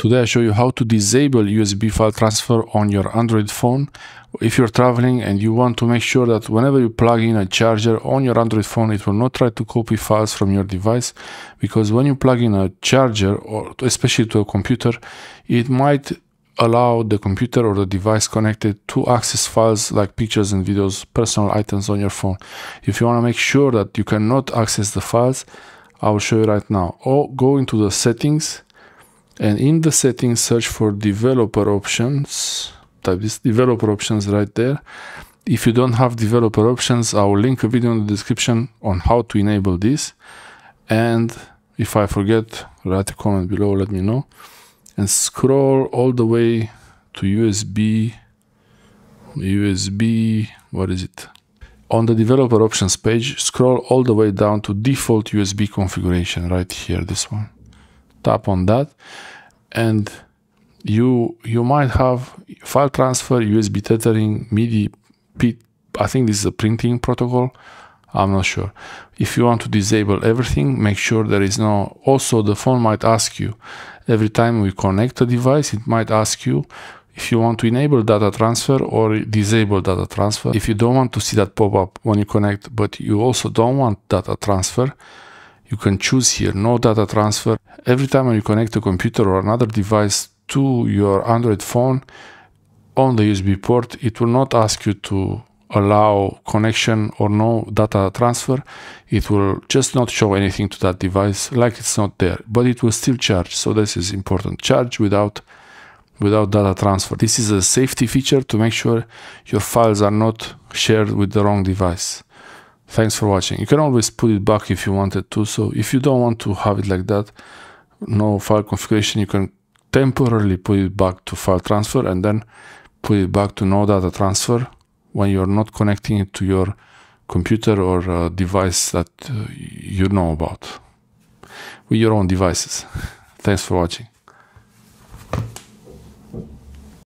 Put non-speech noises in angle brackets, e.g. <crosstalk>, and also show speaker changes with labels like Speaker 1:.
Speaker 1: Today I show you how to disable USB file transfer on your Android phone if you're traveling and you want to make sure that whenever you plug in a charger on your Android phone it will not try to copy files from your device because when you plug in a charger or especially to a computer it might allow the computer or the device connected to access files like pictures and videos, personal items on your phone. If you want to make sure that you cannot access the files, I will show you right now. Or go into the settings and in the settings search for developer options. Type this developer options right there. If you don't have developer options, I will link a video in the description on how to enable this. And if I forget, write a comment below, let me know and scroll all the way to USB USB what is it on the developer options page scroll all the way down to default USB configuration right here this one tap on that and you you might have file transfer USB tethering MIDI P, I think this is a printing protocol I'm not sure. If you want to disable everything, make sure there is no. Also, the phone might ask you every time we connect a device, it might ask you if you want to enable data transfer or disable data transfer. If you don't want to see that pop up when you connect, but you also don't want data transfer, you can choose here no data transfer. Every time when you connect a computer or another device to your Android phone on the USB port, it will not ask you to allow connection or no data transfer, it will just not show anything to that device like it's not there, but it will still charge. So this is important. Charge without without data transfer. This is a safety feature to make sure your files are not shared with the wrong device. Thanks for watching. You can always put it back if you wanted to. So if you don't want to have it like that, no file configuration, you can temporarily put it back to file transfer and then put it back to no data transfer when you're not connecting it to your computer or device that uh, you know about with your own devices. <laughs> Thanks for watching.